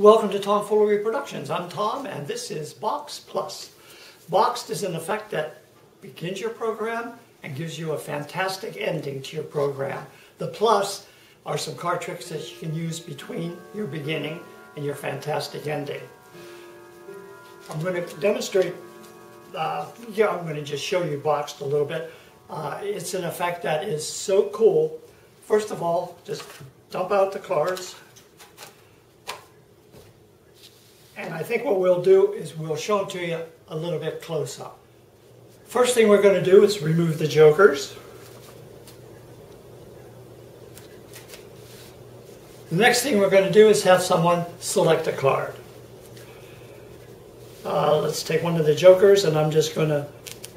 Welcome to Tom Phoolery Productions. I'm Tom, and this is Boxed Plus. Boxed is an effect that begins your program and gives you a fantastic ending to your program. The plus are some card tricks that you can use between your beginning and your fantastic ending. I'm going to demonstrate, uh, yeah, I'm going to just show you boxed a little bit. Uh, it's an effect that is so cool. First of all, just dump out the cards. And I think what we'll do is we'll show it to you a little bit close up. First thing we're going to do is remove the jokers. The next thing we're going to do is have someone select a card. Uh, let's take one of the jokers and I'm just going to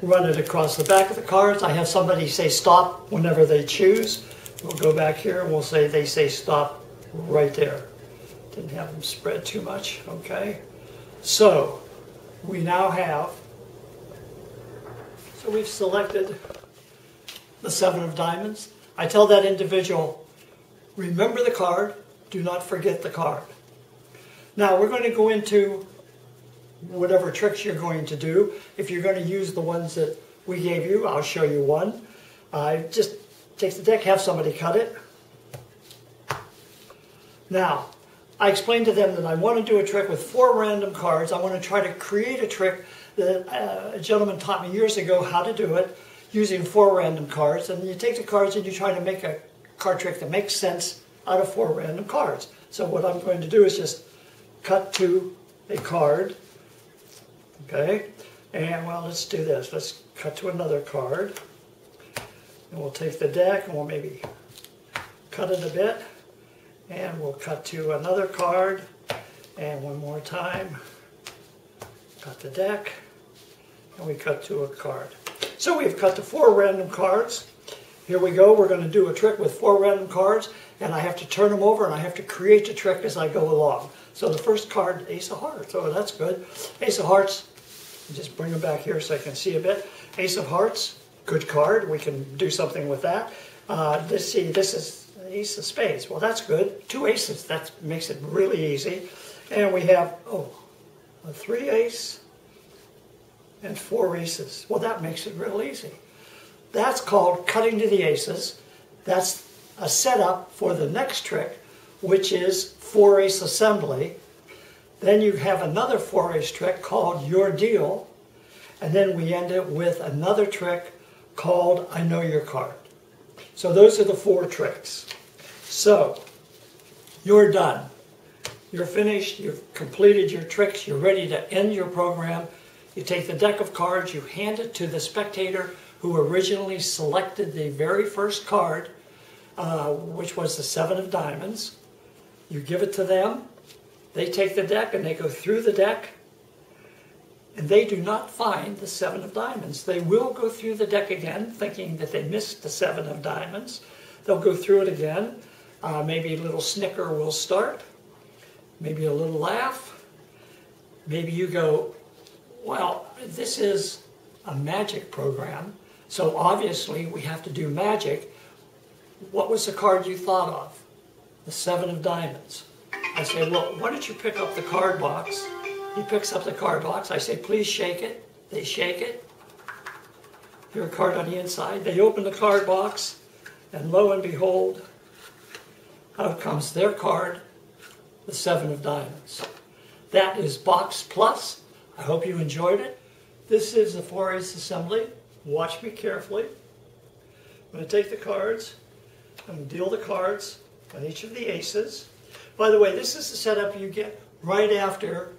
run it across the back of the cards. I have somebody say stop whenever they choose. We'll go back here and we'll say they say stop right there. Didn't have them spread too much, okay? So, we now have, so we've selected the seven of diamonds. I tell that individual, remember the card, do not forget the card. Now we're going to go into whatever tricks you're going to do. If you're going to use the ones that we gave you, I'll show you one. Uh, just take the deck, have somebody cut it. Now, I explained to them that I want to do a trick with four random cards. I want to try to create a trick that uh, a gentleman taught me years ago how to do it using four random cards. And you take the cards and you try to make a card trick that makes sense out of four random cards. So what I'm going to do is just cut to a card. Okay, and well, let's do this. Let's cut to another card. And we'll take the deck and we'll maybe cut it a bit. And we'll cut to another card. And one more time, cut the deck. And we cut to a card. So we've cut to four random cards. Here we go. We're going to do a trick with four random cards. And I have to turn them over and I have to create the trick as I go along. So the first card, Ace of Hearts. Oh, that's good. Ace of Hearts. Just bring them back here so I can see a bit. Ace of Hearts, good card. We can do something with that. Uh, let's see, this is ace of spades. Well, that's good. Two aces, that makes it really easy. And we have, oh, a three ace and four aces. Well, that makes it real easy. That's called cutting to the aces. That's a setup for the next trick, which is four ace assembly. Then you have another four ace trick called your deal. And then we end it with another trick called I know your card. So those are the four tricks. So, you're done. You're finished, you've completed your tricks, you're ready to end your program. You take the deck of cards, you hand it to the spectator who originally selected the very first card, uh, which was the seven of diamonds. You give it to them, they take the deck and they go through the deck, and they do not find the seven of diamonds. They will go through the deck again, thinking that they missed the seven of diamonds. They'll go through it again. Uh, maybe a little snicker will start. Maybe a little laugh. Maybe you go, well, this is a magic program, so obviously we have to do magic. What was the card you thought of? The Seven of Diamonds. I say, well, why don't you pick up the card box? He picks up the card box. I say, please shake it. They shake it. Here a card on the inside. They open the card box, and lo and behold, out comes their card, the Seven of Diamonds. That is Boxed Plus. I hope you enjoyed it. This is the four ace assembly. Watch me carefully. I'm going to take the cards and deal the cards on each of the aces. By the way, this is the setup you get right after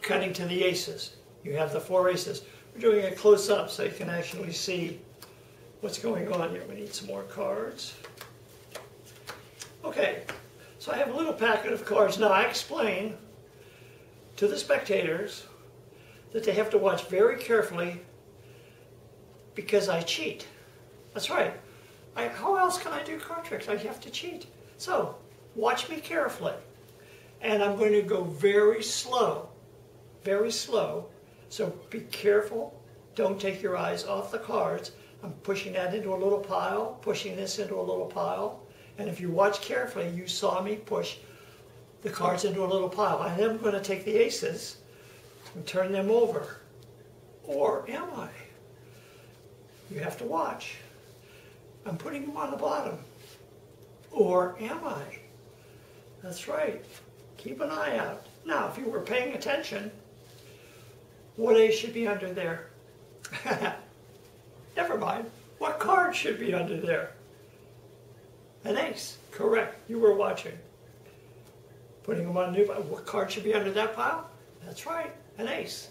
cutting to the aces. You have the four aces. We're doing a close-up so you can actually see what's going on here. We need some more cards. Okay, so I have a little packet of cards. Now I explain to the spectators that they have to watch very carefully because I cheat. That's right. I, how else can I do card tricks? I have to cheat. So, watch me carefully. And I'm going to go very slow, very slow. So be careful. Don't take your eyes off the cards. I'm pushing that into a little pile, pushing this into a little pile. And if you watch carefully, you saw me push the cards into a little pile. I am going to take the aces and turn them over. Or am I? You have to watch. I'm putting them on the bottom. Or am I? That's right. Keep an eye out. Now, if you were paying attention, what ace should be under there? Never mind. What card should be under there? An ace. Correct. You were watching. Putting them on a new pile. What card should be under that pile? That's right. An ace.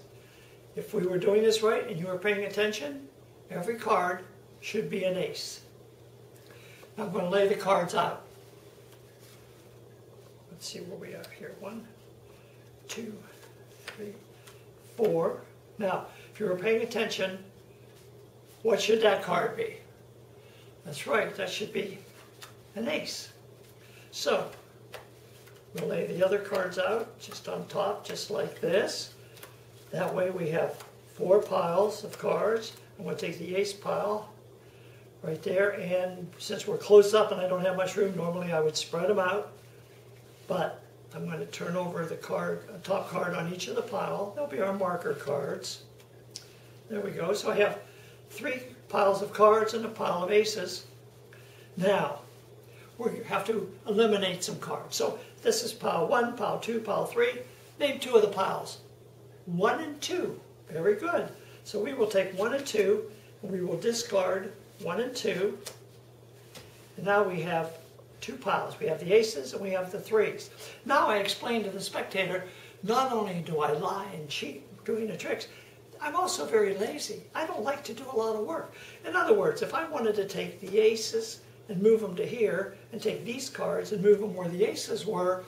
If we were doing this right and you were paying attention, every card should be an ace. I'm going to lay the cards out. Let's see where we are here. One, two, three, four. Now, if you were paying attention, what should that card be? That's right, that should be an ace. So, we'll lay the other cards out just on top, just like this. That way we have four piles of cards. I'm going to take the ace pile right there, and since we're close up and I don't have much room, normally I would spread them out, but I'm going to turn over the card, a top card on each of the pile. They'll be our marker cards. There we go. So I have three piles of cards and a pile of aces. Now, we have to eliminate some cards. So this is pile one, pile two, pile three. Name two of the piles. One and two. Very good. So we will take one and two, and we will discard one and two. And now we have two piles. We have the aces and we have the threes. Now I explain to the spectator, not only do I lie and cheat doing the tricks, I'm also very lazy. I don't like to do a lot of work. In other words, if I wanted to take the aces and move them to here, and take these cards and move them where the aces were,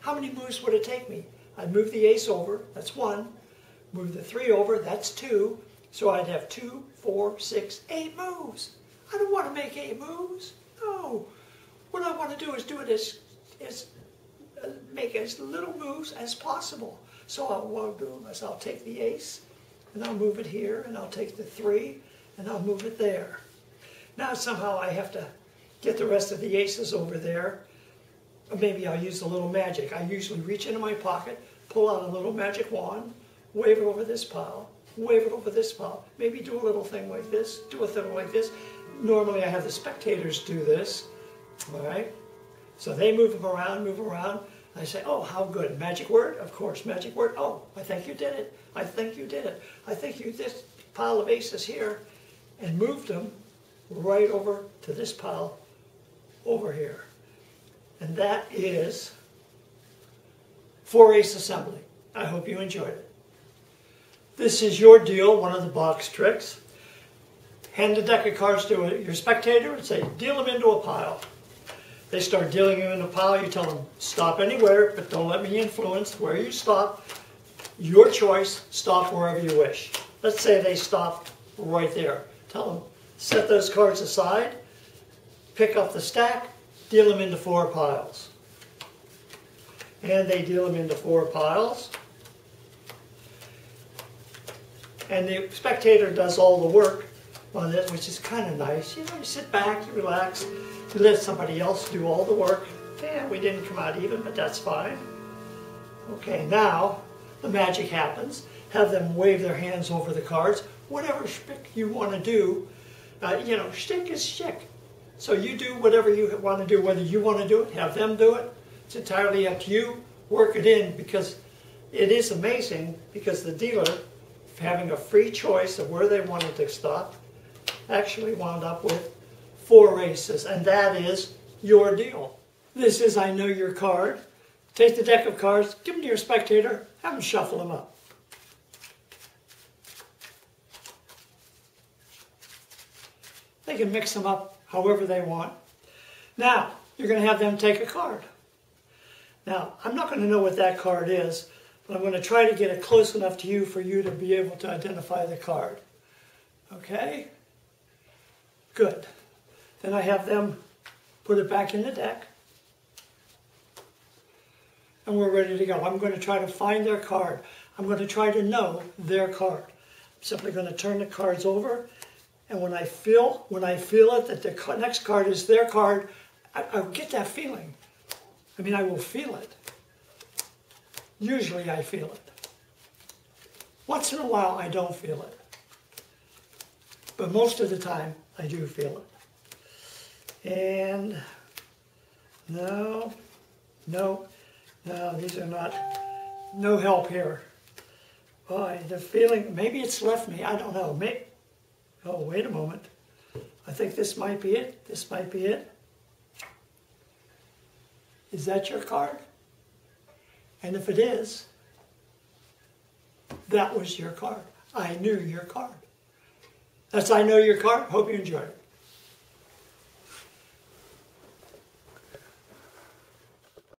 how many moves would it take me? I'd move the ace over, that's one. Move the three over, that's two. So I'd have two, four, six, eight moves. I don't want to make eight moves. No. What I want to do is do it as, as uh, make as little moves as possible. So what I'll do is I'll take the ace, and I'll move it here, and I'll take the three, and I'll move it there. Now somehow I have to get the rest of the aces over there. Maybe I'll use a little magic. I usually reach into my pocket, pull out a little magic wand, wave it over this pile, wave it over this pile. Maybe do a little thing like this, do a thing like this. Normally I have the spectators do this, all right? So they move them around, move around. I say, oh, how good. Magic word? Of course, magic word. Oh, I think you did it. I think you did it. I think you, this pile of aces here, and moved them right over to this pile over here. And that is four ace assembly. I hope you enjoyed it. This is your deal, one of the box tricks. Hand a deck of cards to your spectator and say, deal them into a pile. They start dealing them in a pile. You tell them, stop anywhere, but don't let me influence where you stop. Your choice, stop wherever you wish. Let's say they stop right there. Tell them, set those cards aside, pick up the stack, deal them into four piles. And they deal them into four piles. And the spectator does all the work on this, which is kind of nice. You know, you sit back, you relax, you let somebody else do all the work. Yeah, we didn't come out even, but that's fine. Okay, now the magic happens. Have them wave their hands over the cards. Whatever shtick you want to do, uh, you know, shtick is shtick. So you do whatever you want to do, whether you want to do it, have them do it. It's entirely up to you. Work it in because it is amazing because the dealer, having a free choice of where they wanted to stop, actually wound up with four races, and that is your deal. This is I Know Your Card. Take the deck of cards, give them to your spectator, have them shuffle them up. They can mix them up however they want. Now, you're going to have them take a card. Now, I'm not going to know what that card is, but I'm going to try to get it close enough to you for you to be able to identify the card. Okay? Good. Then I have them put it back in the deck. And we're ready to go. I'm going to try to find their card. I'm going to try to know their card. I'm simply going to turn the cards over and when I feel when I feel it that the next card is their card, I, I get that feeling. I mean, I will feel it. Usually I feel it. Once in a while I don't feel it. But most of the time I do feel it. And no, no, no, these are not, no help here. Boy, the feeling, maybe it's left me, I don't know. May, oh, wait a moment. I think this might be it. This might be it. Is that your card? And if it is, that was your card. I knew your card. That's I know your card. Hope you enjoy it.